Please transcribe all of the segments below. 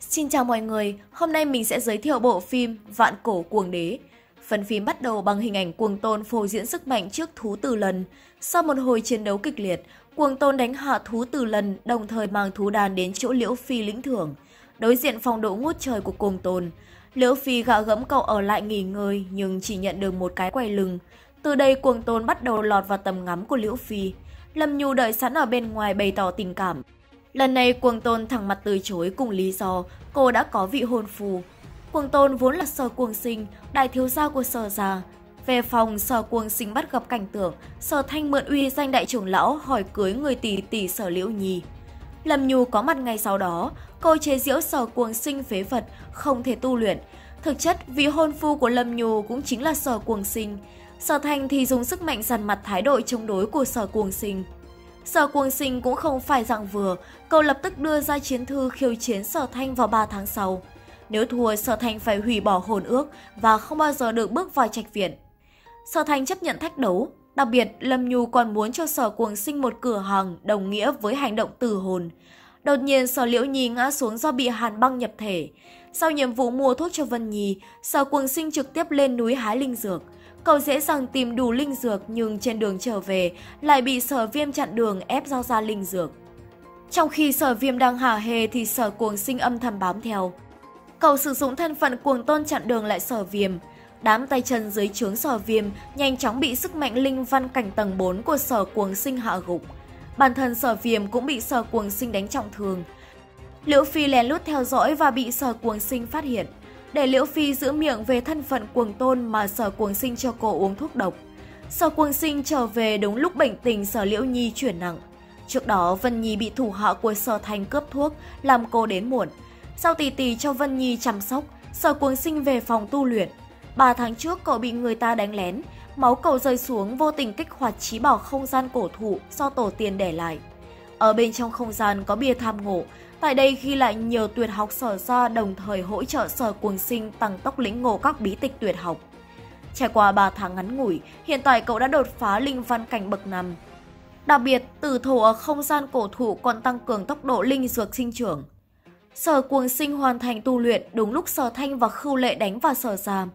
Xin chào mọi người, hôm nay mình sẽ giới thiệu bộ phim Vạn Cổ Cuồng Đế. Phần phim bắt đầu bằng hình ảnh cuồng tôn phô diễn sức mạnh trước thú từ lần. Sau một hồi chiến đấu kịch liệt, cuồng tôn đánh hạ thú từ lần đồng thời mang thú đàn đến chỗ Liễu Phi lĩnh thưởng. Đối diện phong độ ngút trời của cuồng tôn, Liễu Phi gạ gẫm cậu ở lại nghỉ ngơi nhưng chỉ nhận được một cái quay lưng. Từ đây cuồng tôn bắt đầu lọt vào tầm ngắm của Liễu Phi. Lâm Nhu đợi sẵn ở bên ngoài bày tỏ tình cảm. Lần này cuồng tôn thẳng mặt từ chối cùng lý do cô đã có vị hôn phù. Cuồng tôn vốn là sở cuồng sinh, đại thiếu gia của sở già Về phòng, sở cuồng sinh bắt gặp cảnh tượng, sở thanh mượn uy danh đại trưởng lão hỏi cưới người tỷ tỷ sở liễu nhi. Lâm Nhu có mặt ngay sau đó, cô chế giễu sở cuồng sinh phế vật, không thể tu luyện. Thực chất, vị hôn phu của Lâm Nhu cũng chính là sở cuồng sinh. Sở thanh thì dùng sức mạnh dằn mặt thái độ chống đối của sở cuồng sinh. Sở cuồng sinh cũng không phải dạng vừa, cậu lập tức đưa ra chiến thư khiêu chiến sở thanh vào 3 tháng sau. Nếu thua, sở thanh phải hủy bỏ hồn ước và không bao giờ được bước vào trạch viện. Sở thanh chấp nhận thách đấu, đặc biệt Lâm Nhu còn muốn cho sở cuồng sinh một cửa hàng đồng nghĩa với hành động từ hồn. Đột nhiên sở liễu nhi ngã xuống do bị hàn băng nhập thể. Sau nhiệm vụ mua thuốc cho Vân Nhi, sở cuồng sinh trực tiếp lên núi hái linh dược. Cậu dễ dàng tìm đủ linh dược nhưng trên đường trở về lại bị sở viêm chặn đường ép giao ra linh dược. Trong khi sở viêm đang hả hê thì sở cuồng sinh âm thầm bám theo. Cậu sử dụng thân phận cuồng tôn chặn đường lại sở viêm. Đám tay chân dưới trướng sở viêm nhanh chóng bị sức mạnh linh văn cảnh tầng 4 của sở cuồng sinh hạ gục. Bản thân sở viêm cũng bị sở cuồng sinh đánh trọng thương. Liễu Phi lén lút theo dõi và bị sở cuồng sinh phát hiện để Liễu Phi giữ miệng về thân phận cuồng tôn mà sở cuồng sinh cho cô uống thuốc độc. Sở cuồng sinh trở về đúng lúc bệnh tình sở Liễu Nhi chuyển nặng. Trước đó, Vân Nhi bị thủ họ của sở thành cướp thuốc, làm cô đến muộn. Sau tỷ tỷ cho Vân Nhi chăm sóc, sở cuồng sinh về phòng tu luyện. Ba tháng trước cậu bị người ta đánh lén, máu cậu rơi xuống vô tình kích hoạt trí bảo không gian cổ thụ do tổ tiên để lại. Ở bên trong không gian có bia tham ngộ, Tại đây khi lại nhiều tuyệt học sở ra đồng thời hỗ trợ sở cuồng sinh tăng tốc lĩnh ngộ các bí tịch tuyệt học. Trải qua 3 tháng ngắn ngủi, hiện tại cậu đã đột phá linh văn cảnh bậc 5. Đặc biệt, tử thủ ở không gian cổ thụ còn tăng cường tốc độ linh dược sinh trưởng. Sở cuồng sinh hoàn thành tu luyện đúng lúc sở thanh và khưu lệ đánh vào sở giam.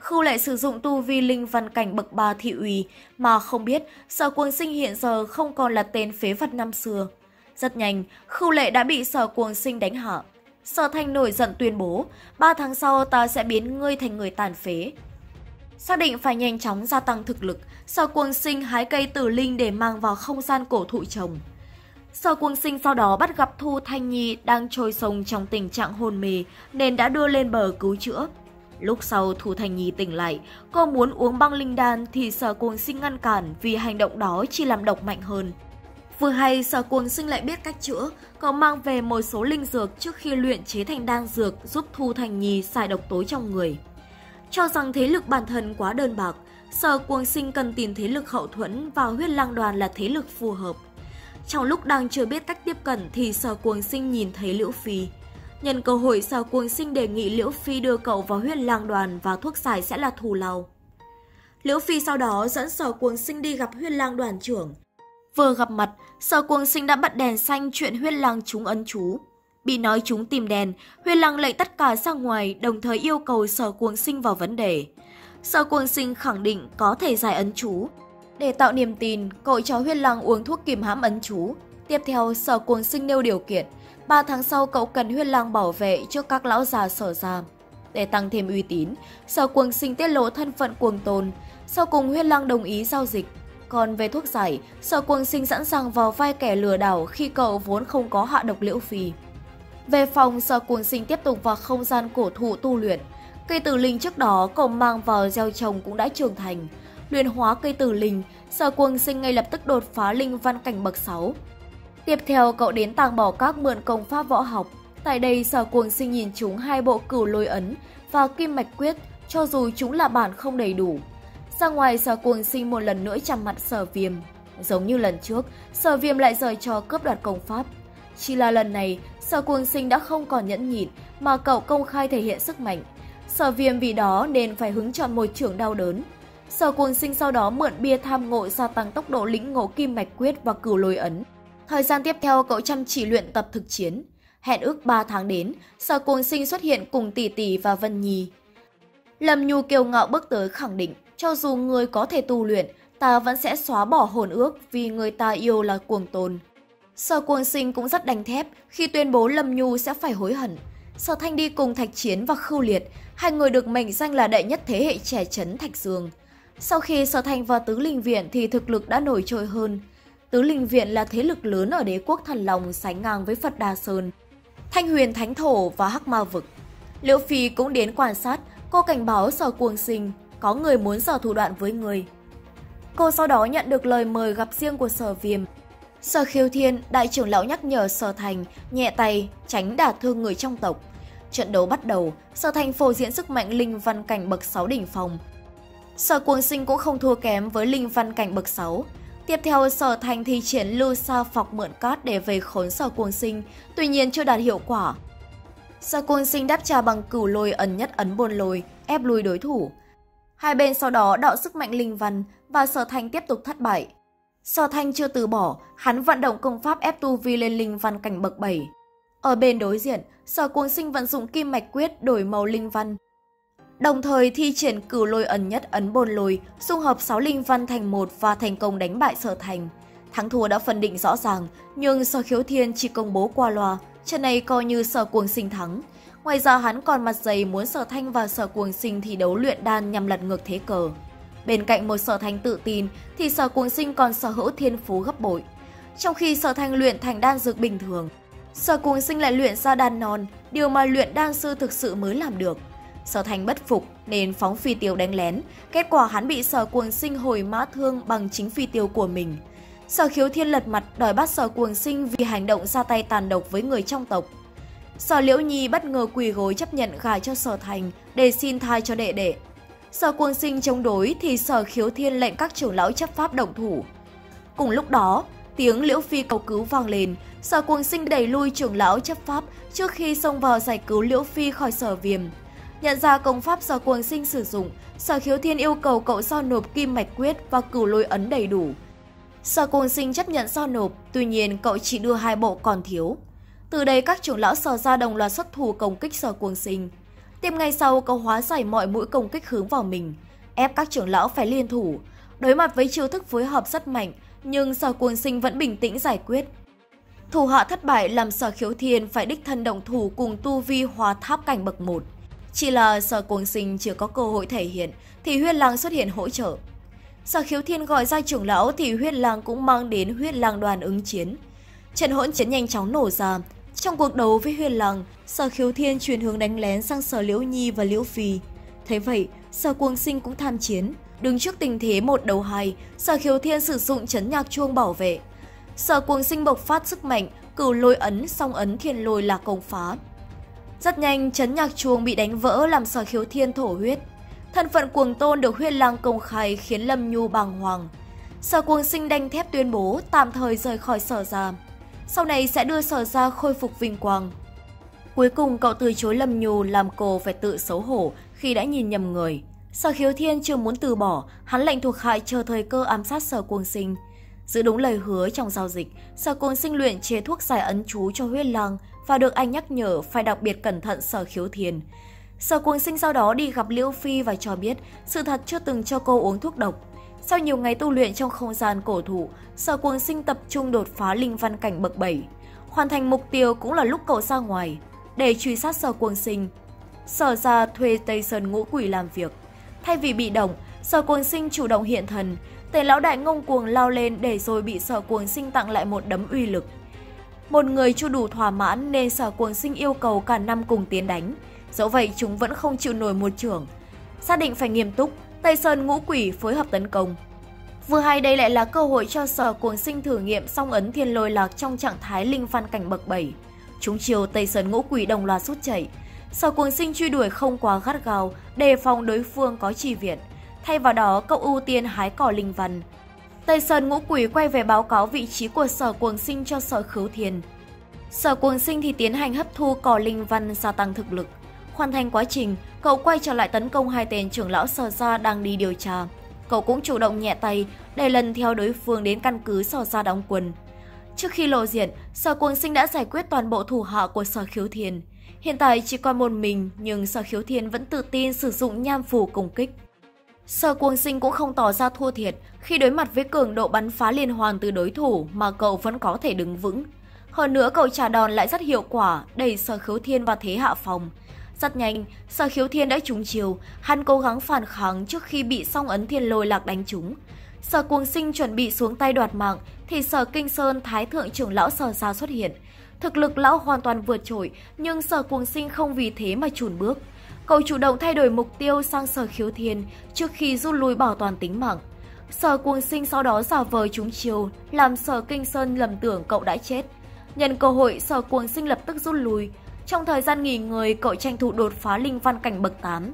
Khưu lệ sử dụng tu vi linh văn cảnh bậc ba thị uy mà không biết sở cuồng sinh hiện giờ không còn là tên phế vật năm xưa. Rất nhanh, Khưu Lệ đã bị sở cuồng sinh đánh hạ. Sở Thanh nổi giận tuyên bố, ba tháng sau ta sẽ biến ngươi thành người tàn phế. Xác định phải nhanh chóng gia tăng thực lực, sở cuồng sinh hái cây tử linh để mang vào không gian cổ thụ trồng. Sở cuồng sinh sau đó bắt gặp Thu Thanh Nhi đang trôi sông trong tình trạng hôn mê nên đã đưa lên bờ cứu chữa. Lúc sau Thu Thanh Nhi tỉnh lại, cô muốn uống băng linh đan thì sở cuồng sinh ngăn cản vì hành động đó chỉ làm độc mạnh hơn. Vừa hay sở cuồng sinh lại biết cách chữa, cậu mang về một số linh dược trước khi luyện chế thành đan dược giúp Thu Thành Nhi xài độc tối trong người. Cho rằng thế lực bản thân quá đơn bạc, sở cuồng sinh cần tìm thế lực hậu thuẫn và huyết lang đoàn là thế lực phù hợp. Trong lúc đang chưa biết cách tiếp cận thì sở cuồng sinh nhìn thấy Liễu Phi. Nhân cơ hội sở cuồng sinh đề nghị Liễu Phi đưa cậu vào huyết lang đoàn và thuốc giải sẽ là thù lao. Liễu Phi sau đó dẫn sở cuồng sinh đi gặp huyết lang đoàn trưởng. Vừa gặp mặt, sở cuồng sinh đã bật đèn xanh chuyện huyết lang chúng ấn chú. Bị nói chúng tìm đèn, huyết lang lệnh tất cả ra ngoài đồng thời yêu cầu sở cuồng sinh vào vấn đề. Sở cuồng sinh khẳng định có thể giải ấn chú. Để tạo niềm tin, cậu cho huyết lang uống thuốc kìm hãm ấn chú. Tiếp theo, sở cuồng sinh nêu điều kiện. 3 tháng sau cậu cần huyết Lang bảo vệ trước các lão già sở giam. Để tăng thêm uy tín, sở cuồng sinh tiết lộ thân phận cuồng tôn. Sau cùng huyết Lang đồng ý giao dịch. Còn về thuốc giải, sở cuồng sinh sẵn sàng vào vai kẻ lừa đảo khi cậu vốn không có hạ độc liễu phì. Về phòng, sở cuồng sinh tiếp tục vào không gian cổ thụ tu luyện. Cây tử linh trước đó cậu mang vào gieo trồng cũng đã trưởng thành. Luyện hóa cây tử linh, sở cuồng sinh ngay lập tức đột phá linh văn cảnh bậc 6. Tiếp theo cậu đến tàng bỏ các mượn công pháp võ học. Tại đây sở cuồng sinh nhìn chúng hai bộ cửu lôi ấn và kim mạch quyết cho dù chúng là bản không đầy đủ. Ra ngoài sở cuồng sinh một lần nữa chằm mặt sở viêm. Giống như lần trước, sở viêm lại rời cho cướp đoạt công pháp. Chỉ là lần này, sở cuồng sinh đã không còn nhẫn nhịn mà cậu công khai thể hiện sức mạnh. Sở viêm vì đó nên phải hứng chọn một trưởng đau đớn. Sở cuồng sinh sau đó mượn bia tham ngộ gia tăng tốc độ lĩnh ngộ kim mạch quyết và cửu lôi ấn. Thời gian tiếp theo cậu chăm chỉ luyện tập thực chiến. hẹn ước 3 tháng đến, sở cuồng sinh xuất hiện cùng tỷ tỷ và Vân Nhi. Lâm Nhu kiêu ngạo bước tới khẳng định, cho dù người có thể tu luyện, ta vẫn sẽ xóa bỏ hồn ước vì người ta yêu là cuồng tôn. Sở cuồng sinh cũng rất đánh thép khi tuyên bố Lâm Nhu sẽ phải hối hận. Sở Thanh đi cùng Thạch Chiến và Khưu Liệt, hai người được mệnh danh là đệ nhất thế hệ trẻ trấn Thạch Dương. Sau khi Sở Thanh vào Tứ Linh Viện thì thực lực đã nổi trội hơn. Tứ Linh Viện là thế lực lớn ở đế quốc thần lòng sánh ngang với Phật Đà Sơn, Thanh Huyền Thánh Thổ và Hắc Ma Vực. Liễu Phi cũng đến quan sát, cô cảnh báo Sở Cuồng Sinh có người muốn sở thủ đoạn với người. Cô sau đó nhận được lời mời gặp riêng của Sở Viêm. Sở Khiêu Thiên, đại trưởng lão nhắc nhở Sở Thành nhẹ tay tránh đả thương người trong tộc. Trận đấu bắt đầu, Sở Thành phô diễn sức mạnh linh văn cảnh bậc 6 đỉnh phòng. Sở Cuồng Sinh cũng không thua kém với linh văn cảnh bậc 6. Tiếp theo, Sở Thành thi triển lưu sa phọc mượn cát để về khốn Sở Cuồng Sinh, tuy nhiên chưa đạt hiệu quả. Sở Cuồng Sinh đáp trả bằng cửu lôi ấn nhất ấn buôn lôi, ép lui đối thủ. Hai bên sau đó đạo sức mạnh linh văn và Sở Thành tiếp tục thất bại. Sở Thanh chưa từ bỏ, hắn vận động công pháp ép tu vi lên linh văn cảnh bậc 7. Ở bên đối diện, Sở Cuồng Sinh vận dụng kim mạch quyết đổi màu linh văn. Đồng thời thi triển cửu lôi ẩn nhất ấn bồn lôi, dung hợp 6 linh văn thành một và thành công đánh bại Sở Thành. Thắng thua đã phân định rõ ràng, nhưng Sở Khiếu Thiên chỉ công bố qua loa, trận này coi như Sở Cuồng Sinh thắng. Ngoài ra hắn còn mặt dày muốn Sở Thanh và Sở Cuồng Sinh thi đấu luyện đan nhằm lật ngược thế cờ. Bên cạnh một Sở Thanh tự tin thì Sở Cuồng Sinh còn sở hữu thiên phú gấp bội. Trong khi Sở Thanh luyện thành đan dược bình thường, Sở Cuồng Sinh lại luyện ra đan non, điều mà luyện đan sư thực sự mới làm được. Sở thành bất phục nên phóng phi tiêu đánh lén, kết quả hắn bị Sở Cuồng Sinh hồi mã thương bằng chính phi tiêu của mình. Sở Khiếu Thiên lật mặt đòi bắt Sở Cuồng Sinh vì hành động ra tay tàn độc với người trong tộc. Sở Liễu Nhi bất ngờ quỳ gối chấp nhận gả cho Sở Thành để xin thai cho đệ đệ. Sở Cuồng Sinh chống đối thì Sở Khiếu Thiên lệnh các trưởng lão chấp pháp động thủ. Cùng lúc đó, tiếng Liễu Phi cầu cứu vang lên, Sở Cuồng Sinh đẩy lui trưởng lão chấp pháp trước khi xông vào giải cứu Liễu Phi khỏi Sở Viêm. Nhận ra công pháp do Cuồng Sinh sử dụng, Sở Khiếu Thiên yêu cầu cậu giao nộp kim mạch quyết và cửu lôi ấn đầy đủ. Sở Cuồng Sinh chấp nhận giao nộp, tuy nhiên cậu chỉ đưa hai bộ còn thiếu. Từ đây các trưởng lão sở ra đồng loạt xuất thủ công kích Sở Cuồng Sinh. Tiếp ngay sau, cậu hóa giải mọi mũi công kích hướng vào mình, ép các trưởng lão phải liên thủ. Đối mặt với chiêu thức phối hợp rất mạnh, nhưng Sở Cuồng Sinh vẫn bình tĩnh giải quyết. Thủ hạ thất bại làm Sở Khiếu Thiên phải đích thân động thủ cùng tu vi hóa tháp cảnh bậc 1. Chỉ là Sở Cuồng Sinh chưa có cơ hội thể hiện thì Huyết Lang xuất hiện hỗ trợ. Sở Khiếu Thiên gọi ra trưởng lão thì Huyết Lang cũng mang đến Huyết Lang đoàn ứng chiến. Trận hỗn chiến nhanh chóng nổ ra. Trong cuộc đấu với Huyết Lang, Sở Khiếu Thiên chuyển hướng đánh lén sang Sở Liễu Nhi và Liễu Phi. Thế vậy, Sở Cuồng Sinh cũng tham chiến. Đứng trước tình thế một đầu hai, Sở Khiếu Thiên sử dụng chấn nhạc chuông bảo vệ. Sở Cuồng Sinh bộc phát sức mạnh, cửu lôi ấn, song ấn thiên lôi là công phá. Rất nhanh, chấn nhạc chuông bị đánh vỡ làm Sở Khiếu Thiên thổ huyết. Thân phận cuồng tôn được huyết lang công khai khiến Lâm Nhu bàng hoàng. Sở cuồng sinh đanh thép tuyên bố tạm thời rời khỏi sở ra. Sau này sẽ đưa sở ra khôi phục vinh quang. Cuối cùng cậu từ chối Lâm Nhu làm cô phải tự xấu hổ khi đã nhìn nhầm người. Sở khiếu thiên chưa muốn từ bỏ, hắn lệnh thuộc hại chờ thời cơ ám sát sở cuồng sinh. Giữ đúng lời hứa trong giao dịch, sở cuồng sinh luyện chế thuốc giải ấn chú cho huyết lang và được anh nhắc nhở phải đặc biệt cẩn thận sở khiếu thiền Sở cuồng sinh sau đó đi gặp Liễu Phi và cho biết sự thật chưa từng cho cô uống thuốc độc. Sau nhiều ngày tu luyện trong không gian cổ thụ, sở cuồng sinh tập trung đột phá linh văn cảnh bậc 7. Hoàn thành mục tiêu cũng là lúc cậu ra ngoài. Để truy sát sở cuồng sinh, sở ra thuê Tây Sơn ngũ quỷ làm việc. Thay vì bị động, sở cuồng sinh chủ động hiện thần. Tề lão đại ngông cuồng lao lên để rồi bị sở cuồng sinh tặng lại một đấm uy lực. Một người chưa đủ thỏa mãn nên sở cuồng sinh yêu cầu cả năm cùng tiến đánh. Dẫu vậy chúng vẫn không chịu nổi một trưởng. Xác định phải nghiêm túc, Tây Sơn ngũ quỷ phối hợp tấn công. Vừa hay đây lại là cơ hội cho sở cuồng sinh thử nghiệm song ấn thiên lôi lạc trong trạng thái linh phan cảnh bậc 7. Chúng chiều Tây Sơn ngũ quỷ đồng loạt rút chạy. Sở cuồng sinh truy đuổi không quá gắt gao, đề phòng đối phương có trì viện. Thay vào đó, cậu ưu tiên hái cỏ linh văn. Tây Sơn ngũ quỷ quay về báo cáo vị trí của sở cuồng sinh cho sở khứu thiền. Sở cuồng sinh thì tiến hành hấp thu cỏ linh văn gia tăng thực lực. Hoàn thành quá trình, cậu quay trở lại tấn công hai tên trưởng lão sở gia đang đi điều tra. Cậu cũng chủ động nhẹ tay để lần theo đối phương đến căn cứ sở gia đóng quân. Trước khi lộ diện, Sở Cuồng Sinh đã giải quyết toàn bộ thủ hạ của Sở Khiếu thiền Hiện tại chỉ còn một mình, nhưng Sở Khiếu Thiên vẫn tự tin sử dụng nham phù công kích. Sở Cuồng Sinh cũng không tỏ ra thua thiệt khi đối mặt với cường độ bắn phá liên hoàn từ đối thủ mà cậu vẫn có thể đứng vững. Hơn nữa cậu trả đòn lại rất hiệu quả, đẩy Sở Khiếu Thiên vào thế hạ phòng. Rất nhanh, Sở Khiếu Thiên đã trúng chiều, hắn cố gắng phản kháng trước khi bị song ấn thiên lôi lạc đánh trúng. Sở Cuồng Sinh chuẩn bị xuống tay đoạt mạng thì Sở Kinh Sơn Thái thượng trưởng lão Sở Gia xuất hiện. Thực lực lão hoàn toàn vượt trội, nhưng Sở Cuồng Sinh không vì thế mà chùn bước. Cậu chủ động thay đổi mục tiêu sang Sở Khiếu Thiên trước khi rút lui bảo toàn tính mạng. Sở Cuồng Sinh sau đó giả vờ trúng chiều, làm Sở Kinh Sơn lầm tưởng cậu đã chết. Nhân cơ hội, Sở Cuồng Sinh lập tức rút lui. Trong thời gian nghỉ ngơi, cậu tranh thủ đột phá linh văn cảnh bậc 8.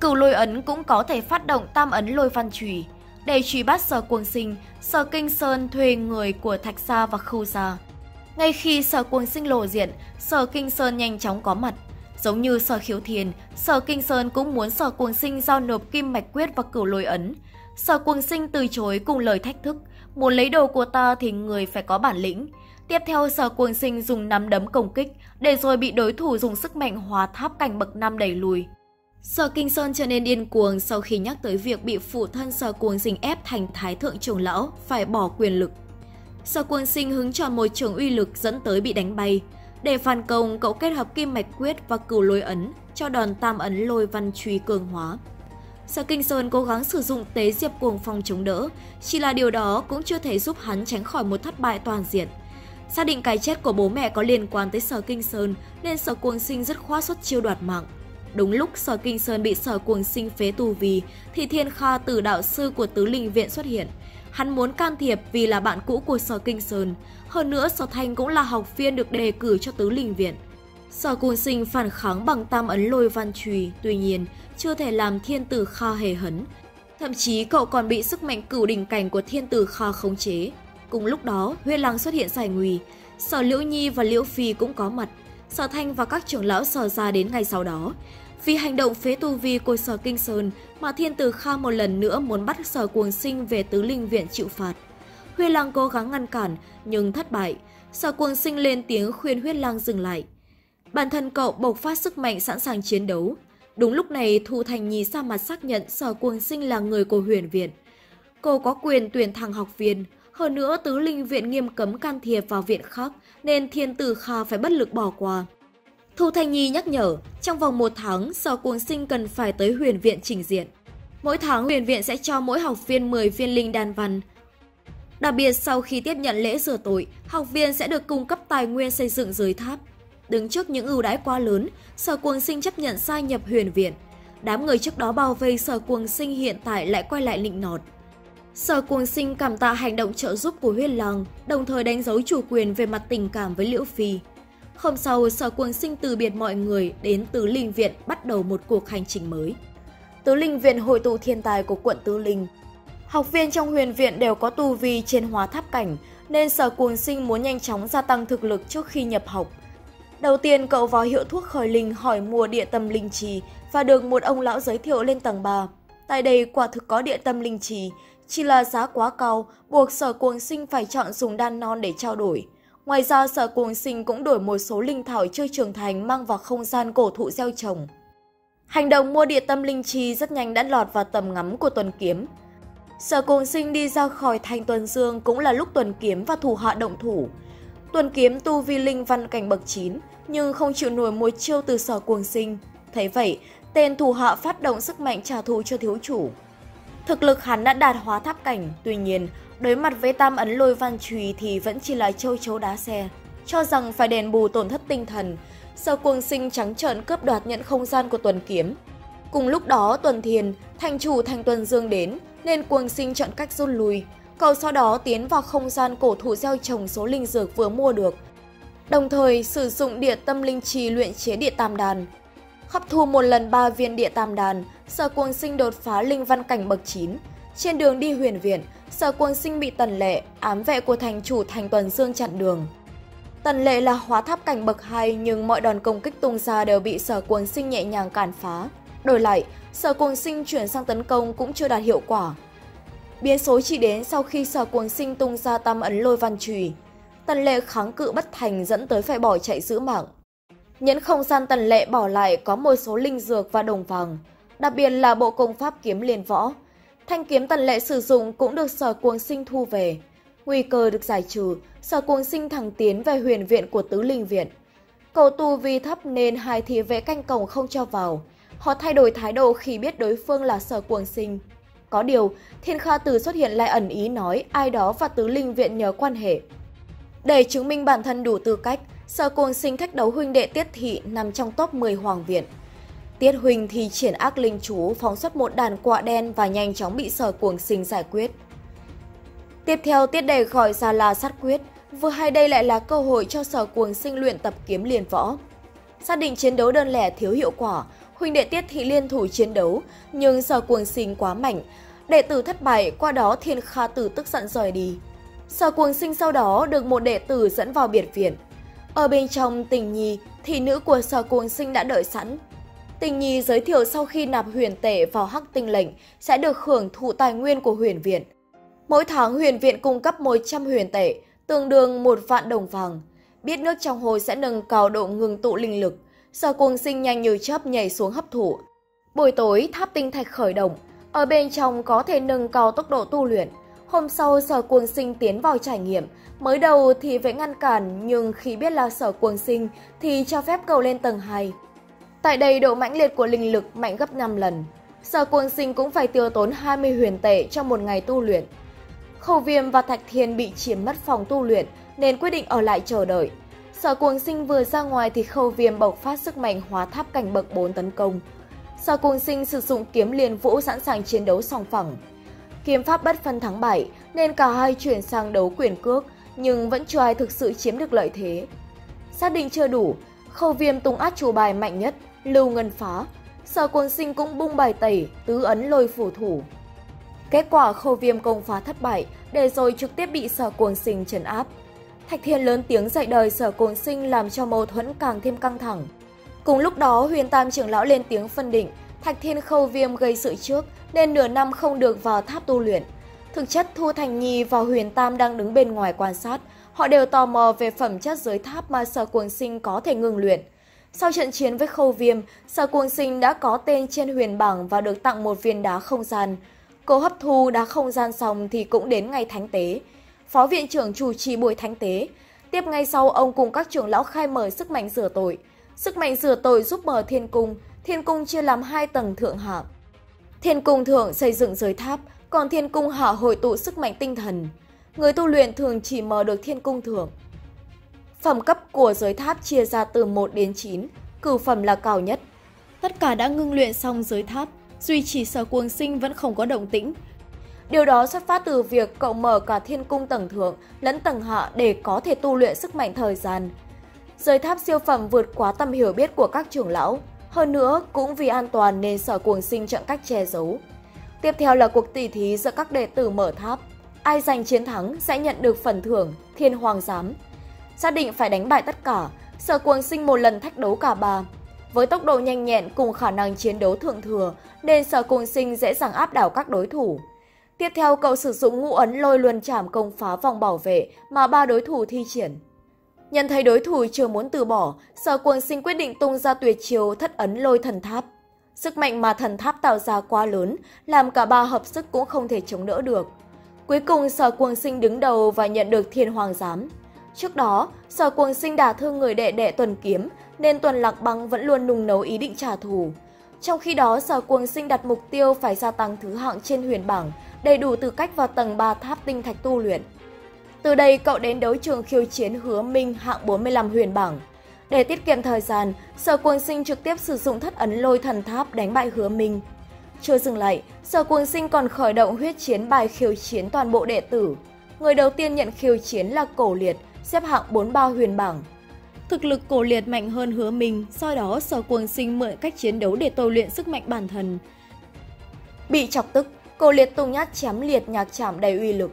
Cửu lôi ấn cũng có thể phát động tam ấn lôi văn trùy. Để truy bắt Sở Cuồng Sinh, Sở Kinh Sơn thuê người của Thạch Sa và khâu Gia. Ngay khi Sở Cuồng Sinh lộ diện, Sở Kinh Sơn nhanh chóng có mặt. Giống như Sở Khiếu Thiền, Sở Kinh Sơn cũng muốn Sở Cuồng Sinh giao nộp kim mạch quyết và cửu lôi ấn. Sở Cuồng Sinh từ chối cùng lời thách thức, muốn lấy đồ của ta thì người phải có bản lĩnh. Tiếp theo Sở Cuồng Sinh dùng nắm đấm công kích, để rồi bị đối thủ dùng sức mạnh hóa tháp cảnh bậc năm đẩy lùi. Sở Kinh Sơn trở nên điên cuồng sau khi nhắc tới việc bị phụ thân Sở Cuồng Sinh ép thành Thái Thượng trưởng lão phải bỏ quyền lực. Sở Cuồng Sinh hứng tròn một trường uy lực dẫn tới bị đánh bay. Để phản công, cậu kết hợp kim mạch quyết và cửu lôi ấn cho đòn tam ấn lôi văn truy cường hóa. Sở Kinh Sơn cố gắng sử dụng tế diệp cuồng phong chống đỡ, chỉ là điều đó cũng chưa thể giúp hắn tránh khỏi một thất bại toàn diện. Xác định cái chết của bố mẹ có liên quan tới Sở Kinh Sơn nên Sở Cuồng Sinh rất khoát xuất chiêu đoạt mạng. Đúng lúc Sở Kinh Sơn bị Sở Cuồng Sinh phế tù vì thì Thiên Kha tử đạo sư của Tứ Linh Viện xuất hiện. Hắn muốn can thiệp vì là bạn cũ của Sở Kinh Sơn. Hơn nữa Sở Thanh cũng là học viên được đề cử cho Tứ Linh Viện. Sở Cuồng Sinh phản kháng bằng tam ấn lôi văn trùy, tuy nhiên chưa thể làm Thiên Tử Kha hề hấn. Thậm chí cậu còn bị sức mạnh cửu đỉnh cảnh của Thiên Tử Kha khống chế. Cùng lúc đó, huyết lang xuất hiện giải nguy. Sở Liễu Nhi và Liễu Phi cũng có mặt. Sở Thanh và các trưởng lão sở ra đến ngày sau đó. Vì hành động phế tu vi của Sở Kinh Sơn mà Thiên Tử Kha một lần nữa muốn bắt Sở Cuồng Sinh về Tứ Linh Viện chịu phạt. Huyết Lang cố gắng ngăn cản nhưng thất bại. Sở Cuồng Sinh lên tiếng khuyên Huyết Lang dừng lại. Bản thân cậu bộc phát sức mạnh sẵn sàng chiến đấu. Đúng lúc này Thu Thành Nhi ra mặt xác nhận Sở Cuồng Sinh là người của huyền viện. Cô có quyền tuyển thẳng học viên, hơn nữa tứ linh viện nghiêm cấm can thiệp vào viện khác nên thiên tử Kha phải bất lực bỏ qua. Thu Thanh Nhi nhắc nhở, trong vòng một tháng, Sở Cuồng Sinh cần phải tới huyền viện trình diện. Mỗi tháng huyền viện sẽ cho mỗi học viên 10 viên linh đan văn. Đặc biệt sau khi tiếp nhận lễ rửa tội, học viên sẽ được cung cấp tài nguyên xây dựng giới tháp. Đứng trước những ưu đãi quá lớn, Sở Cuồng Sinh chấp nhận gia nhập huyền viện. Đám người trước đó bao vây Sở Cuồng Sinh hiện tại lại quay lại nịnh nọt. Sở Cuồng Sinh cảm tạ hành động trợ giúp của huyết lang, đồng thời đánh dấu chủ quyền về mặt tình cảm với Liễu Phi. Hôm sau, Sở Cuồng Sinh từ biệt mọi người đến Tứ Linh Viện bắt đầu một cuộc hành trình mới. Tứ Linh Viện hội tụ thiên tài của quận Tứ Linh. Học viên trong huyền viện đều có tu vi trên hóa tháp cảnh, nên Sở Cuồng Sinh muốn nhanh chóng gia tăng thực lực trước khi nhập học. Đầu tiên cậu vào hiệu thuốc khởi linh hỏi mua địa tâm linh trì và được một ông lão giới thiệu lên tầng 3. Tại đây quả thực có địa tâm linh trì, chỉ là giá quá cao, buộc sở cuồng sinh phải chọn dùng đan non để trao đổi. Ngoài ra, sở cuồng sinh cũng đổi một số linh thảo chưa trưởng thành mang vào không gian cổ thụ gieo trồng. Hành động mua địa tâm linh trì rất nhanh đã lọt vào tầm ngắm của tuần kiếm. Sở cuồng sinh đi ra khỏi thành tuần dương cũng là lúc tuần kiếm và thủ hạ động thủ. Tuần kiếm tu vi linh văn cảnh bậc 9, nhưng không chịu nổi một chiêu từ sở cuồng sinh. Thấy vậy, tên thủ hạ phát động sức mạnh trả thù cho thiếu chủ. Thực lực hắn đã đạt hóa tháp cảnh, tuy nhiên, đối mặt với tam ấn lôi văn trùy thì vẫn chỉ là châu chấu đá xe. Cho rằng phải đền bù tổn thất tinh thần, sở cuồng sinh trắng trợn cướp đoạt nhận không gian của tuần kiếm. Cùng lúc đó, tuần thiền, thành chủ thành tuần dương đến, nên cuồng sinh chọn cách rút lui. Cậu sau đó tiến vào không gian cổ thụ gieo trồng số linh dược vừa mua được. Đồng thời sử dụng địa tâm linh trì luyện chế địa tam đàn, hấp thu một lần ba viên địa tam đàn, Sở Cuồng Sinh đột phá linh văn cảnh bậc 9. Trên đường đi huyền viện, Sở Cuồng Sinh bị Tần Lệ, ám vệ của thành chủ Thành Tuần Dương chặn đường. Tần Lệ là hóa tháp cảnh bậc 2 nhưng mọi đòn công kích tung ra đều bị Sở Cuồng Sinh nhẹ nhàng cản phá. Đổi lại, Sở Cuồng Sinh chuyển sang tấn công cũng chưa đạt hiệu quả. Biến số chỉ đến sau khi Sở Cuồng Sinh tung ra tam ấn lôi văn chùy. Tần lệ kháng cự bất thành dẫn tới phải bỏ chạy giữ mạng. Nhẫn không gian tần lệ bỏ lại có một số linh dược và đồng vàng, đặc biệt là bộ công pháp kiếm liền võ. Thanh kiếm tần lệ sử dụng cũng được sở cuồng sinh thu về. Nguy cơ được giải trừ, sở cuồng sinh thẳng tiến về huyền viện của tứ linh viện. Cầu tu vi thấp nên hai thị vệ canh cổng không cho vào. Họ thay đổi thái độ khi biết đối phương là sở cuồng sinh. Có điều, Thiên Kha Tử xuất hiện lại ẩn ý nói ai đó và tứ linh viện nhờ quan hệ. Để chứng minh bản thân đủ tư cách, sở cuồng sinh thách đấu huynh đệ Tiết Thị nằm trong top 10 hoàng viện. Tiết Huỳnh thì triển ác linh chú phóng xuất một đàn quạ đen và nhanh chóng bị sở cuồng sinh giải quyết. Tiếp theo Tiết Đề gọi ra là sát quyết, vừa hay đây lại là cơ hội cho sở cuồng sinh luyện tập kiếm liền võ. Xác định chiến đấu đơn lẻ thiếu hiệu quả, huynh đệ Tiết Thị liên thủ chiến đấu, nhưng sở cuồng sinh quá mạnh, đệ tử thất bại, qua đó Thiên Kha Tử tức giận rời đi. Sở cuồng sinh sau đó được một đệ tử dẫn vào biệt viện. Ở bên trong tình nhi, thì nữ của sở cuồng sinh đã đợi sẵn, Tình Nhi giới thiệu sau khi nạp huyền tệ vào hắc tinh lệnh sẽ được hưởng thụ tài nguyên của huyền viện. Mỗi tháng huyền viện cung cấp 100 huyền tệ, tương đương một vạn đồng vàng. Biết nước trong hồ sẽ nâng cao độ ngừng tụ linh lực, sở cuồng sinh nhanh như chớp nhảy xuống hấp thụ. Buổi tối tháp tinh thạch khởi động, ở bên trong có thể nâng cao tốc độ tu luyện. Hôm sau sở cuồng sinh tiến vào trải nghiệm, mới đầu thì phải ngăn cản nhưng khi biết là sở cuồng sinh thì cho phép cầu lên tầng 2. Tại đây độ mãnh liệt của linh lực mạnh gấp 5 lần. Sở cuồng sinh cũng phải tiêu tốn 20 huyền tệ trong một ngày tu luyện. Khâu viêm và Thạch Thiên bị chiếm mất phòng tu luyện nên quyết định ở lại chờ đợi. Sở cuồng sinh vừa ra ngoài thì khâu viêm bộc phát sức mạnh hóa tháp cảnh bậc 4 tấn công. Sở cuồng sinh sử dụng kiếm liền vũ sẵn sàng chiến đấu song phẳng. Kiếm pháp bất phân thắng bại nên cả hai chuyển sang đấu quyền cước nhưng vẫn chưa ai thực sự chiếm được lợi thế. Xác định chưa đủ, khâu viêm tung át chủ bài mạnh nhất lưu ngân phá, sở Cuồng sinh cũng bung bài tẩy, tứ ấn lôi phủ thủ. Kết quả khâu viêm công phá thất bại, để rồi trực tiếp bị sở cuồng sinh trấn áp. Thạch Thiên lớn tiếng dạy đời sở cuồng sinh làm cho mâu thuẫn càng thêm căng thẳng. Cùng lúc đó, huyền tam trưởng lão lên tiếng phân định, Thạch Thiên khâu viêm gây sự trước nên nửa năm không được vào tháp tu luyện. Thực chất Thu Thành Nhi và Huyền Tam đang đứng bên ngoài quan sát, họ đều tò mò về phẩm chất dưới tháp mà sở cuồng sinh có thể ngừng luyện. Sau trận chiến với Khâu Viêm, Sở Cuồng Sinh đã có tên trên huyền bảng và được tặng một viên đá không gian. Cô hấp thu đá không gian xong thì cũng đến ngày thánh tế. Phó viện trưởng chủ trì buổi thánh tế. Tiếp ngay sau ông cùng các trưởng lão khai mở sức mạnh rửa tội. Sức mạnh rửa tội giúp mở thiên cung. Thiên cung chia làm hai tầng thượng hạ. Thiên cung thượng xây dựng giới tháp, còn thiên cung hạ hội tụ sức mạnh tinh thần. Người tu luyện thường chỉ mở được thiên cung thượng. Phẩm cấp của giới tháp chia ra từ 1 đến 9, cửu phẩm là cao nhất. Tất cả đã ngưng luyện xong giới tháp, duy chỉ sở cuồng sinh vẫn không có động tĩnh. Điều đó xuất phát từ việc cậu mở cả thiên cung tầng thượng lẫn tầng hạ để có thể tu luyện sức mạnh thời gian. Giới tháp siêu phẩm vượt quá tầm hiểu biết của các trưởng lão. Hơn nữa, cũng vì an toàn nên sở cuồng sinh chọn cách che giấu. Tiếp theo là cuộc tỉ thí giữa các đệ tử mở tháp. Ai giành chiến thắng sẽ nhận được phần thưởng Thiên Hoàng Giám, xác định phải đánh bại tất cả, sở cuồng sinh một lần thách đấu cả ba. Với tốc độ nhanh nhẹn cùng khả năng chiến đấu thượng thừa, nên sở cuồng sinh dễ dàng áp đảo các đối thủ. Tiếp theo cậu sử dụng ngũ ấn lôi luân chạm công phá vòng bảo vệ mà ba đối thủ thi triển. Nhận thấy đối thủ chưa muốn từ bỏ, sở cuồng sinh quyết định tung ra tuyệt chiêu thất ấn lôi thần tháp. Sức mạnh mà thần tháp tạo ra quá lớn, làm cả ba hợp sức cũng không thể chống đỡ được. Cuối cùng sở cuồng sinh đứng đầu và nhận được thiên hoàng giám. Trước đó, sở cuồng sinh đả thương người đệ đệ tuần kiếm, nên tuần lạc băng vẫn luôn nung nấu ý định trả thù. Trong khi đó, sở cuồng sinh đặt mục tiêu phải gia tăng thứ hạng trên huyền bảng, đầy đủ tư cách vào tầng 3 tháp tinh thạch tu luyện. Từ đây, cậu đến đấu trường khiêu chiến hứa minh hạng 45 huyền bảng. Để tiết kiệm thời gian, sở cuồng sinh trực tiếp sử dụng thất ấn lôi thần tháp đánh bại hứa minh. Chưa dừng lại, sở cuồng sinh còn khởi động huyết chiến bài khiêu chiến toàn bộ đệ tử. Người đầu tiên nhận khiêu chiến là cổ liệt, xếp hạng 43 huyền bảng. Thực lực cổ liệt mạnh hơn hứa mình, sau đó sở cuồng sinh mượn cách chiến đấu để tôi luyện sức mạnh bản thân. Bị chọc tức, cổ liệt tung nhát chém liệt nhạc chạm đầy uy lực.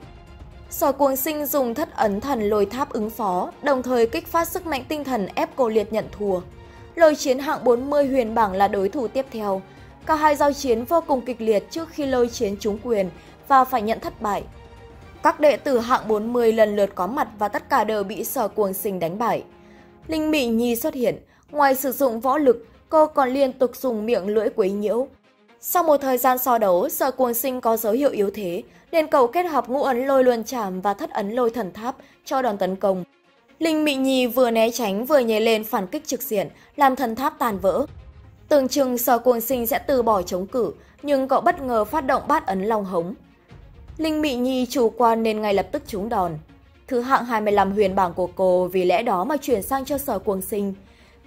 Sở cuồng sinh dùng thất ấn thần lôi tháp ứng phó, đồng thời kích phát sức mạnh tinh thần ép cổ liệt nhận thua. Lôi chiến hạng 40 huyền bảng là đối thủ tiếp theo. Cả hai giao chiến vô cùng kịch liệt trước khi lôi chiến trúng quyền và phải nhận thất bại. Các đệ tử hạng 40 lần lượt có mặt và tất cả đều bị sở cuồng sinh đánh bại. Linh Mị Nhi xuất hiện, ngoài sử dụng võ lực, cô còn liên tục dùng miệng lưỡi quấy nhiễu. Sau một thời gian so đấu, sợ cuồng sinh có dấu hiệu yếu thế, nên cầu kết hợp ngũ ấn lôi luân chạm và thất ấn lôi thần tháp cho đòn tấn công. Linh Mị Nhi vừa né tránh vừa nhảy lên phản kích trực diện, làm thần tháp tàn vỡ. Tưởng chừng sở cuồng sinh sẽ từ bỏ chống cử nhưng cậu bất ngờ phát động bát ấn long hống. Linh Mị Nhi chủ quan nên ngay lập tức trúng đòn. Thứ hạng 25 huyền bảng của cô vì lẽ đó mà chuyển sang cho sở cuồng sinh.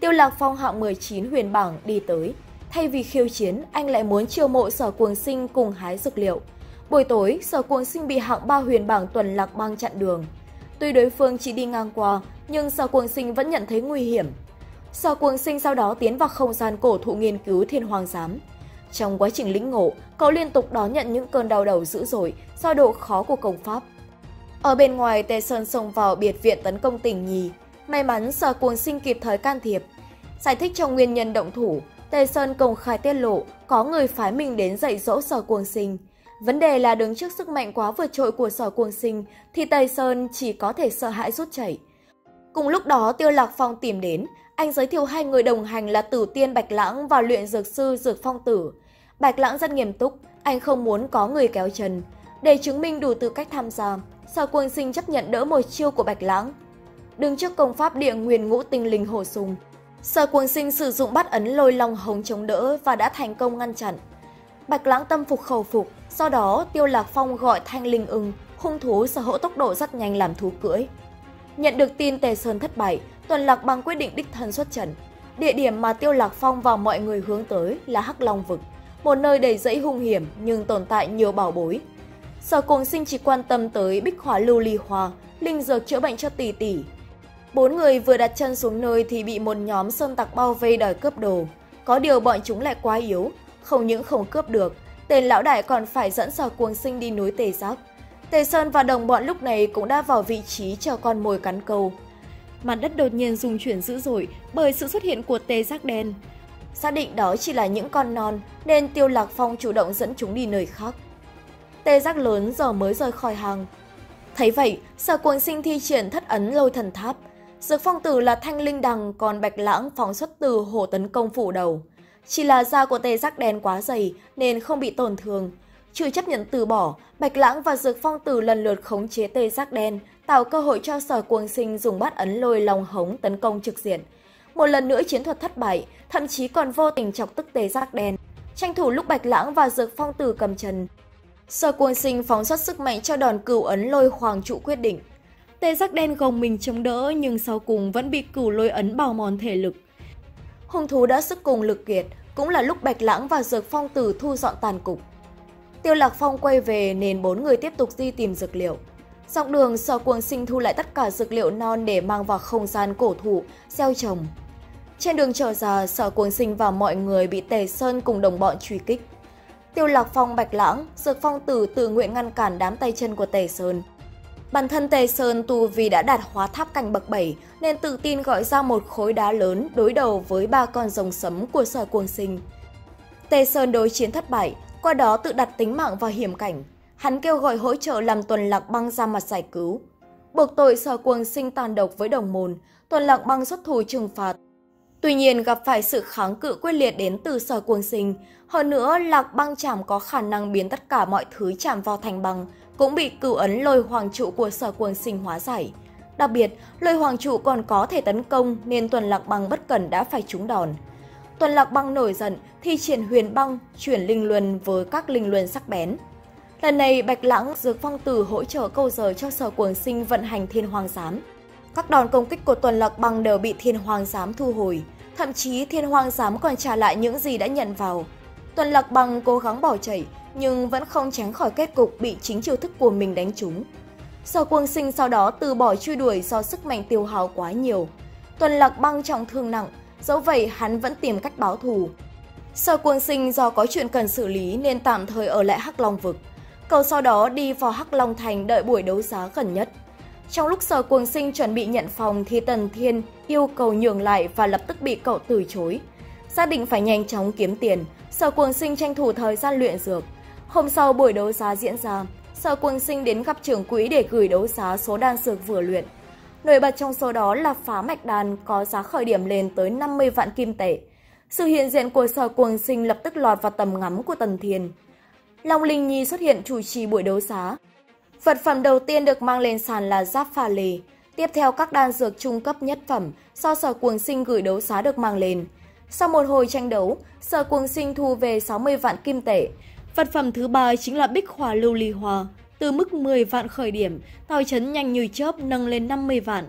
Tiêu Lạc Phong hạng 19 huyền bảng đi tới. Thay vì khiêu chiến, anh lại muốn chiêu mộ sở cuồng sinh cùng hái dược liệu. Buổi tối, sở cuồng sinh bị hạng ba huyền bảng tuần lạc băng chặn đường. Tuy đối phương chỉ đi ngang qua, nhưng sở cuồng sinh vẫn nhận thấy nguy hiểm. Sở cuồng sinh sau đó tiến vào không gian cổ thụ nghiên cứu thiên hoàng giám. Trong quá trình lĩnh ngộ, cậu liên tục đón nhận những cơn đau đầu dữ dội do độ khó của công pháp. Ở bên ngoài, Tề Sơn xông vào biệt viện tấn công tỉnh nhì. May mắn sở cuồng sinh kịp thời can thiệp. Giải thích cho nguyên nhân động thủ, Tề Sơn công khai tiết lộ có người phái mình đến dạy dỗ sở cuồng sinh. Vấn đề là đứng trước sức mạnh quá vượt trội của sở cuồng sinh thì Tề Sơn chỉ có thể sợ hãi rút chảy. Cùng lúc đó Tiêu Lạc Phong tìm đến, anh giới thiệu hai người đồng hành là Tử Tiên Bạch Lãng và luyện dược sư Dược Phong Tử. Bạch Lãng rất nghiêm túc, anh không muốn có người kéo chân. Để chứng minh đủ tư cách tham gia, Sở Cuồng Sinh chấp nhận đỡ một chiêu của Bạch Lãng. Đứng trước công pháp địa nguyên ngũ tinh linh hồ sùng, Sở Cuồng Sinh sử dụng bắt ấn lôi long hồng chống đỡ và đã thành công ngăn chặn. Bạch Lãng tâm phục khẩu phục, sau đó Tiêu Lạc Phong gọi Thanh Linh ưng, hung thú sở hữu tốc độ rất nhanh làm thú cưỡi. Nhận được tin Tề Sơn thất bại, Tuần Lạc bằng quyết định đích thân xuất trận. Địa điểm mà Tiêu Lạc Phong và mọi người hướng tới là Hắc Long Vực, một nơi đầy rẫy hung hiểm nhưng tồn tại nhiều bảo bối. Sở Cuồng Sinh chỉ quan tâm tới Bích Hỏa Lưu Ly Hoa, linh dược chữa bệnh cho tỷ tỷ. Bốn người vừa đặt chân xuống nơi thì bị một nhóm sơn tặc bao vây đòi cướp đồ. Có điều bọn chúng lại quá yếu, không những không cướp được, tên lão đại còn phải dẫn Sở Cuồng Sinh đi núi Tề Giác. Tề Sơn và đồng bọn lúc này cũng đã vào vị trí chờ con mồi cắn câu. Mặt đất đột nhiên rung chuyển dữ dội bởi sự xuất hiện của tê giác đen. Xác định đó chỉ là những con non nên Tiêu Lạc Phong chủ động dẫn chúng đi nơi khác. Tê giác lớn giờ mới rời khỏi hàng. Thấy vậy, sở cuồng sinh thi triển thất ấn lôi thần tháp. Dược phong tử là thanh linh đằng còn bạch lãng phóng xuất từ hổ tấn công phủ đầu. Chỉ là da của tê giác đen quá dày nên không bị tổn thương, Trừ chấp nhận từ bỏ, Bạch Lãng và Dược Phong Tử lần lượt khống chế tê giác đen, tạo cơ hội cho sở cuồng sinh dùng bát ấn lôi lòng hống tấn công trực diện. Một lần nữa chiến thuật thất bại, thậm chí còn vô tình chọc tức tê giác đen. Tranh thủ lúc Bạch Lãng và Dược Phong Tử cầm chân. Sở cuồng sinh phóng xuất sức mạnh cho đòn cửu ấn lôi hoàng trụ quyết định. Tê giác đen gồng mình chống đỡ nhưng sau cùng vẫn bị cửu lôi ấn bào mòn thể lực. Hung thú đã sức cùng lực kiệt, cũng là lúc Bạch Lãng và Dược Phong Tử thu dọn tàn cục. Tiêu Lạc Phong quay về nên bốn người tiếp tục đi tìm dược liệu. Dọc đường, Sở Cuồng Sinh thu lại tất cả dược liệu non để mang vào không gian cổ thụ, gieo trồng. Trên đường trở ra, Sở Cuồng Sinh và mọi người bị Tề Sơn cùng đồng bọn truy kích. Tiêu Lạc Phong bạch lãng, Dược Phong Tử tự nguyện ngăn cản đám tay chân của Tề Sơn. Bản thân Tề Sơn tu vì đã đạt hóa tháp cảnh bậc 7 nên tự tin gọi ra một khối đá lớn đối đầu với ba con rồng sấm của Sở Cuồng Sinh. Tề Sơn đối chiến thất bại, qua đó tự đặt tính mạng vào hiểm cảnh. Hắn kêu gọi hỗ trợ làm Tuần Lạc Băng ra mặt giải cứu. Buộc tội sở cuồng sinh tàn độc với đồng môn, Tuần Lạc Băng xuất thủ trừng phạt. Tuy nhiên gặp phải sự kháng cự quyết liệt đến từ sở cuồng sinh. Hơn nữa, Lạc Băng chảm có khả năng biến tất cả mọi thứ chạm vào thành băng, cũng bị cửu ấn lôi hoàng trụ của sở cuồng sinh hóa giải. Đặc biệt, lôi hoàng trụ còn có thể tấn công nên Tuần Lạc Băng bất cẩn đã phải trúng đòn. Tuần Lạc Băng nổi giận, thi triển huyền băng, chuyển linh luân với các linh luân sắc bén. Lần này, Bạch Lãng, Dược Phong Tử hỗ trợ câu giờ cho Sở Cuồng Sinh vận hành Thiên Hoàng Giám. Các đòn công kích của Tuần Lạc Băng đều bị Thiên Hoàng Giám thu hồi, thậm chí Thiên Hoàng Giám còn trả lại những gì đã nhận vào. Tuần Lạc Bằng cố gắng bỏ chạy, nhưng vẫn không tránh khỏi kết cục bị chính chiêu thức của mình đánh trúng. Sở Quân Sinh sau đó từ bỏ truy đuổi do sức mạnh tiêu hao quá nhiều. Tuần Lạc Băng trọng thương nặng, dẫu vậy hắn vẫn tìm cách báo thù. Sở quân sinh do có chuyện cần xử lý nên tạm thời ở lại Hắc Long Vực. Cậu sau đó đi vào Hắc Long Thành đợi buổi đấu giá gần nhất. Trong lúc sở quân sinh chuẩn bị nhận phòng thì Tần Thiên yêu cầu nhường lại và lập tức bị cậu từ chối. Xác định phải nhanh chóng kiếm tiền, sở Cuồng sinh tranh thủ thời gian luyện dược. Hôm sau buổi đấu giá diễn ra, Sở Cuồng Sinh đến gặp trưởng quỹ để gửi đấu giá số đan dược vừa luyện. Nổi bật trong số đó là phá mạch đàn có giá khởi điểm lên tới 50 vạn kim tệ. Sự hiện diện của Sở Cuồng Sinh lập tức lọt vào tầm ngắm của Tần Thiên. Long Linh Nhi xuất hiện chủ trì buổi đấu giá. Vật phẩm đầu tiên được mang lên sàn là giáp pha lề. Tiếp theo các đan dược trung cấp nhất phẩm do Sở Cuồng Sinh gửi đấu giá được mang lên. Sau một hồi tranh đấu, Sở Cuồng Sinh thu về 60 vạn kim tệ. Vật phẩm thứ ba chính là bích hỏa lưu ly hòa, Từ mức 10 vạn khởi điểm, tàu chấn nhanh như chớp nâng lên 50 vạn.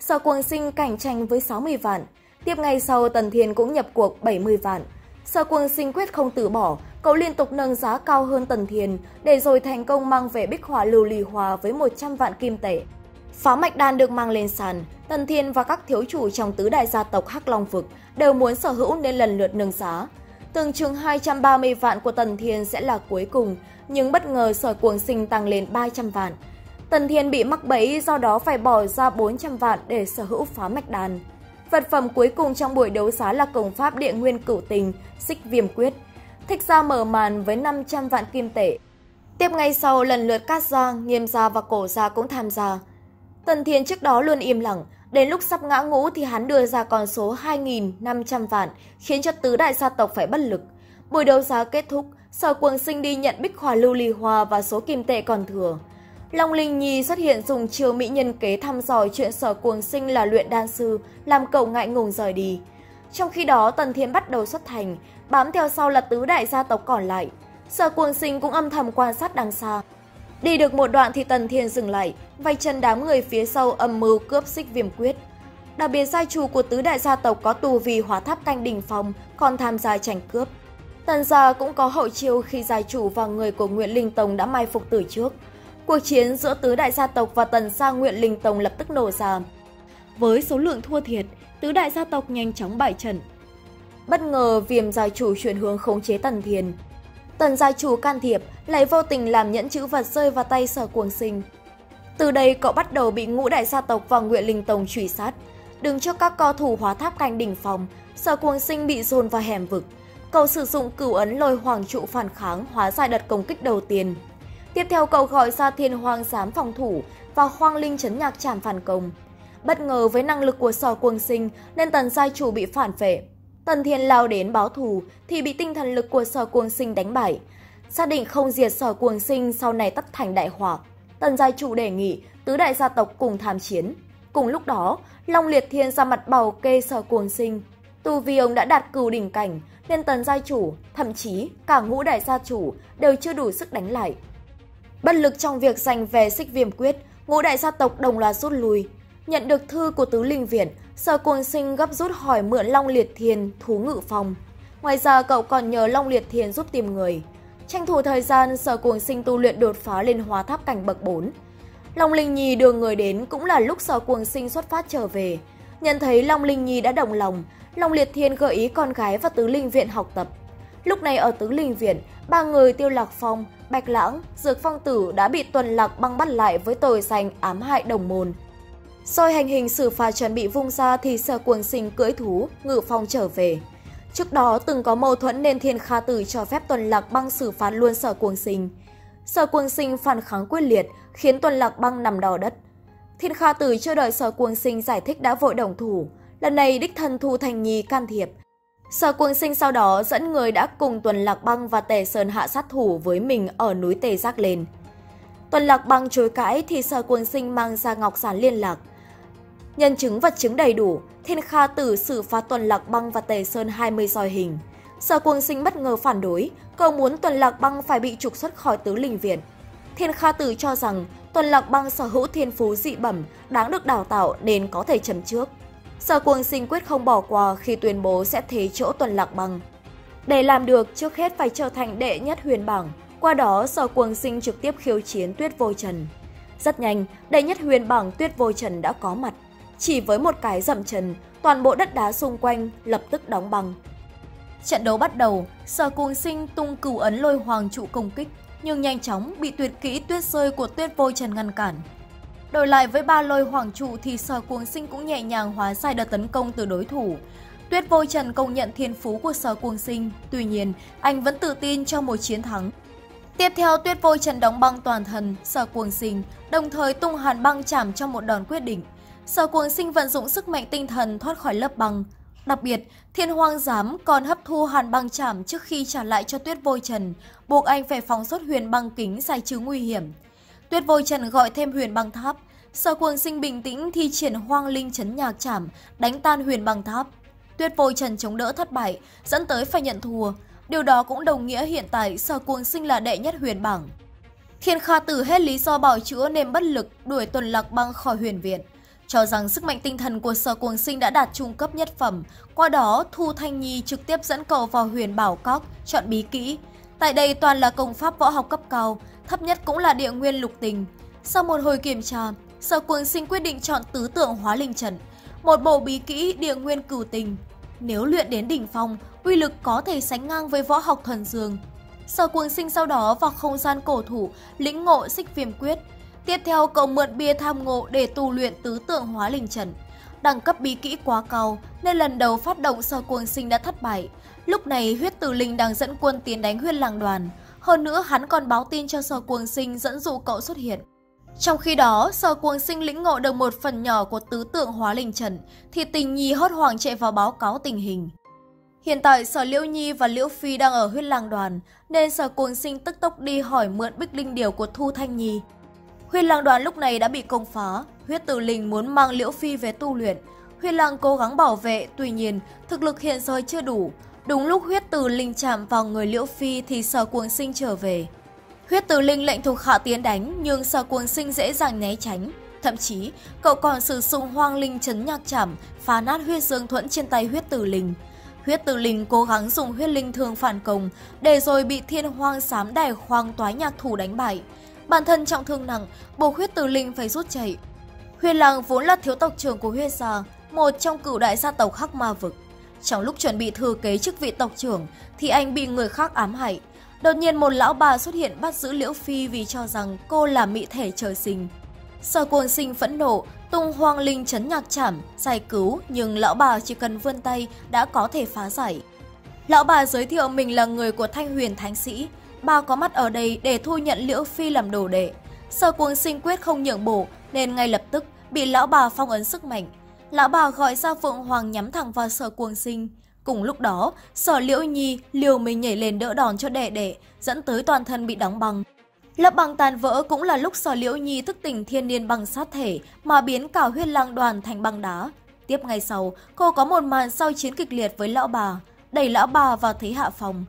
Sở Cuồng Sinh cạnh tranh với 60 vạn. Tiếp ngay sau Tần Thiên cũng nhập cuộc 70 vạn. Sở Cuồng Sinh quyết không từ bỏ, cậu liên tục nâng giá cao hơn Tần Thiên để rồi thành công mang về bích hỏa lưu ly hòa với 100 vạn kim tệ. Phá mạch đan được mang lên sàn, Tần Thiên và các thiếu chủ trong tứ đại gia tộc Hắc Long Vực đều muốn sở hữu nên lần lượt nâng giá. Từng chừng 230 vạn của Tần Thiên sẽ là cuối cùng, nhưng bất ngờ sở cuồng sinh tăng lên 300 vạn. Tần Thiên bị mắc bẫy do đó phải bỏ ra 400 vạn để sở hữu phá mạch đan. Vật phẩm cuối cùng trong buổi đấu giá là công pháp địa nguyên cửu tình, xích viêm quyết. Thích ra mở màn với 500 vạn kim tệ. Tiếp ngay sau lần lượt Cát Gia, Nghiêm Gia và Cổ Gia cũng tham gia. Tần Thiên trước đó luôn im lặng, đến lúc sắp ngã ngũ thì hắn đưa ra con số 2.500 vạn, khiến cho tứ đại gia tộc phải bất lực. Buổi đấu giá kết thúc, Sở Quần Sinh đi nhận bích hỏa lưu ly hoa và số kim tệ còn thừa. Long Linh Nhi xuất hiện dùng chiều mỹ nhân kế thăm dò chuyện Sở Cuồng Sinh là luyện đan sư, làm cậu ngại ngùng rời đi. Trong khi đó, Tần Thiên bắt đầu xuất thành, bám theo sau là tứ đại gia tộc còn lại. Sở Cuồng Sinh cũng âm thầm quan sát đằng xa, Đi được một đoạn thì Tần Thiên dừng lại, vạch chân đám người phía sau âm mưu cướp xích viêm quyết. Đặc biệt gia chủ của tứ đại gia tộc có tù vì hóa tháp canh đỉnh phong, còn tham gia tranh cướp. Tần gia cũng có hậu chiêu khi gia chủ và người của Nguyễn Linh Tông đã mai phục từ trước. Cuộc chiến giữa tứ đại gia tộc và tần gia Nguyễn Linh Tông lập tức nổ ra. Với số lượng thua thiệt, tứ đại gia tộc nhanh chóng bại trận. Bất ngờ viêm gia chủ chuyển hướng khống chế Tần Thiên, Tần gia chủ can thiệp, lại vô tình làm nhẫn chữ vật rơi vào tay sở cuồng sinh. Từ đây cậu bắt đầu bị ngũ đại gia tộc và Nguyện Linh Tông truy sát. Đừng cho các co thủ hóa tháp canh đỉnh phòng, sở cuồng sinh bị dồn vào hẻm vực. Cậu sử dụng cửu ấn lôi hoàng trụ phản kháng hóa giải đợt công kích đầu tiên. Tiếp theo cậu gọi ra thiên hoàng giám phòng thủ và hoang linh chấn nhạc trảm phản công. Bất ngờ với năng lực của sở cuồng sinh nên tần gia chủ bị phản vệ, Tần Thiên lao đến báo thù thì bị tinh thần lực của sở cuồng sinh đánh bại. Xác định không diệt sở cuồng sinh sau này tất thành đại hỏa. Tần gia chủ đề nghị tứ đại gia tộc cùng tham chiến. Cùng lúc đó, Long Liệt Thiên ra mặt bầu kê sở cuồng sinh. Tu vì ông đã đạt cừu đỉnh cảnh nên tần gia chủ, thậm chí cả ngũ đại gia chủ đều chưa đủ sức đánh lại. Bất lực trong việc giành về xích viêm quyết, ngũ đại gia tộc đồng loạt rút lui. Nhận được thư của tứ linh viện, Sở Cuồng Sinh gấp rút hỏi mượn Long Liệt Thiền thú ngự phòng. Ngoài ra cậu còn nhờ Long Liệt Thiền giúp tìm người. Tranh thủ thời gian, Sở Cuồng Sinh tu luyện đột phá lên hóa tháp cảnh bậc 4. Long Linh Nhi đưa người đến cũng là lúc Sở Cuồng Sinh xuất phát trở về. Nhận thấy Long Linh Nhi đã đồng lòng, Long Liệt Thiên gợi ý con gái và Tứ Linh Viện học tập. Lúc này ở Tứ Linh Viện, ba người Tiêu Lạc Phong, Bạch Lãng, Dược Phong Tử đã bị Tuần Lạc băng bắt lại với tội danh ám hại đồng môn. Rồi hành hình xử phạt chuẩn bị vung ra thì sở cuồng sinh cưỡi thú, ngự phong trở về. Trước đó từng có mâu thuẫn nên thiên kha tử cho phép tuần lạc băng xử phạt luôn sở cuồng sinh. Sở cuồng sinh phản kháng quyết liệt khiến tuần lạc băng nằm đỏ đất. Thiên kha tử chưa đợi sở cuồng sinh giải thích đã vội đồng thủ. Lần này đích thân Thu Thành Nhi can thiệp. Sở cuồng sinh sau đó dẫn người đã cùng tuần lạc băng và tề sơn hạ sát thủ với mình ở núi tề giác lên. Tuần lạc băng chối cãi thì sở cuồng sinh mang ra ngọc sản liên lạc. Nhân chứng vật chứng đầy đủ, Thiên Kha Tử xử phạt Tuần Lạc Băng và Tề Sơn 20 roi hình. Sở Cuồng Sinh bất ngờ phản đối, cầu muốn Tuần Lạc Băng phải bị trục xuất khỏi tứ linh viện. Thiên Kha Tử cho rằng Tuần Lạc Băng sở hữu thiên phú dị bẩm, đáng được đào tạo nên có thể chấm trước. Sở Cuồng Sinh quyết không bỏ qua khi tuyên bố sẽ thế chỗ Tuần Lạc Băng. Để làm được, trước hết phải trở thành đệ nhất huyền bảng. Qua đó, Sở Cuồng Sinh trực tiếp khiêu chiến Tuyết Vô Trần. Rất nhanh, đệ nhất huyền bảng Tuyết Vô Trần đã có mặt. Chỉ với một cái dậm chân, toàn bộ đất đá xung quanh lập tức đóng băng. Trận đấu bắt đầu, Sở Cuồng Sinh tung cửu ấn lôi hoàng trụ công kích, nhưng nhanh chóng bị tuyệt kỹ tuyết rơi của tuyết vôi trần ngăn cản. Đổi lại với ba lôi hoàng trụ thì Sở Cuồng Sinh cũng nhẹ nhàng hóa giải đợt tấn công từ đối thủ. Tuyết Vôi Trần công nhận thiên phú của Sở Cuồng Sinh, tuy nhiên anh vẫn tự tin cho một chiến thắng. Tiếp theo tuyết vôi trần đóng băng toàn thân, sở cuồng sinh, đồng thời tung hàn băng chạm trong một đòn quyết định. Sở cuồng sinh vận dụng sức mạnh tinh thần thoát khỏi lớp băng. Đặc biệt, thiên hoang giám còn hấp thu hàn băng chạm trước khi trả lại cho tuyết vôi trần, buộc anh phải phóng xuất huyền băng kính giải trừ nguy hiểm. Tuyết vôi trần gọi thêm huyền băng tháp. Sở cuồng sinh bình tĩnh thi triển hoang linh chấn nhạc chảm, đánh tan huyền băng tháp. Tuyết vôi trần chống đỡ thất bại, dẫn tới phải nhận thua. Điều đó cũng đồng nghĩa hiện tại sở cuồng sinh là đệ nhất huyền bảng. Thiên Kha Tử hết lý do bảo chữa nên bất lực đuổi tuần lạc băng khỏi huyền viện. Cho rằng sức mạnh tinh thần của sở cuồng sinh đã đạt trung cấp nhất phẩm, qua đó Thu Thanh Nhi trực tiếp dẫn cậu vào huyền bảo cóc, chọn bí kỹ. Tại đây toàn là công pháp võ học cấp cao, thấp nhất cũng là địa nguyên lục tình. Sau một hồi kiểm tra, sở cuồng sinh quyết định chọn tứ tượng hóa linh trận, một bộ bí kỹ địa nguyên cửu tình. Nếu luyện đến đỉnh phong, uy lực có thể sánh ngang với võ học thuần dương. Sở cuồng sinh sau đó vào không gian cổ thủ, lĩnh ngộ xích viêm quyết. Tiếp theo cậu mượn bia tham ngộ để tu luyện tứ tượng hóa linh trần. Đẳng cấp bí kỹ quá cao nên lần đầu phát động sở cuồng sinh đã thất bại. Lúc này huyết tử linh đang dẫn quân tiến đánh huyết làng đoàn. Hơn nữa hắn còn báo tin cho sở cuồng sinh dẫn dụ cậu xuất hiện. Trong khi đó, sở cuồng sinh lĩnh ngộ được một phần nhỏ của tứ tượng hóa linh trần, thì tình nhi hốt hoảng chạy vào báo cáo tình hình. Hiện tại Sở Liễu Nhi và Liễu Phi đang ở huyết lang đoàn, nên Sở Cuồng Sinh tức tốc đi hỏi mượn bích linh điều của Thu Thanh Nhi. Huyết lang đoàn lúc này đã bị công phá, huyết tử linh muốn mang Liễu Phi về tu luyện. Huyết lang cố gắng bảo vệ, tuy nhiên thực lực hiện giờ chưa đủ. Đúng lúc huyết tử linh chạm vào người Liễu Phi thì Sở Cuồng Sinh trở về. Huyết tử linh lệnh thuộc hạ tiến đánh nhưng Sở Cuồng Sinh dễ dàng né tránh. Thậm chí, cậu còn sử dụng hoang linh chấn nhạc chảm phá nát huyết dương thuẫn trên tay huyết tử linh. Huyết tử linh cố gắng dùng huyết linh thường phản công, để rồi bị thiên hoang sám đài hoang toái nhạc thủ đánh bại. Bản thân trọng thương nặng, bổ huyết tử linh phải rút chạy. Huyền lang vốn là thiếu tộc trưởng của huyết gia, một trong cửu đại gia tộc Hắc Ma Vực. Trong lúc chuẩn bị thừa kế chức vị tộc trưởng thì anh bị người khác ám hại. Đột nhiên một lão bà xuất hiện bắt giữ Liễu Phi vì cho rằng cô là mỹ thể trời sinh. Sở cuồng sinh phẫn nộ, tung hoang linh chấn nhạc chảm, giải cứu nhưng lão bà chỉ cần vươn tay đã có thể phá giải. Lão bà giới thiệu mình là người của Thanh Huyền Thánh Sĩ, bà có mặt ở đây để thu nhận Liễu Phi làm đồ đệ. Sở cuồng sinh quyết không nhượng bộ nên ngay lập tức bị lão bà phong ấn sức mạnh. Lão bà gọi ra Phượng Hoàng nhắm thẳng vào sở cuồng sinh. Cùng lúc đó, sở liễu nhi liều mình nhảy lên đỡ đòn cho đệ đệ, dẫn tới toàn thân bị đóng băng. Lớp băng tàn vỡ cũng là lúc sở liễu nhi thức tỉnh thiên niên băng sát thể mà biến cả huyết lang đoàn thành băng đá. Tiếp ngay sau, cô có một màn sau chiến kịch liệt với lão bà, đẩy lão bà vào thế hạ phòng.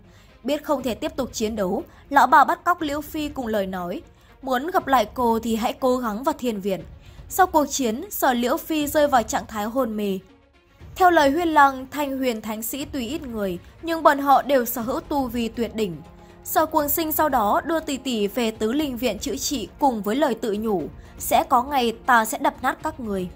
Biết không thể tiếp tục chiến đấu, lão bà bắt cóc Liễu Phi cùng lời nói. Muốn gặp lại cô thì hãy cố gắng vào thiên viện. Sau cuộc chiến, sở Liễu Phi rơi vào trạng thái hôn mê. Theo lời huyên lăng, thanh huyền thánh sĩ tùy ít người, nhưng bọn họ đều sở hữu tu vi tuyệt đỉnh. Sở cuồng sinh sau đó đưa tỷ tỷ về tứ linh viện chữa trị cùng với lời tự nhủ, sẽ có ngày ta sẽ đập nát các người.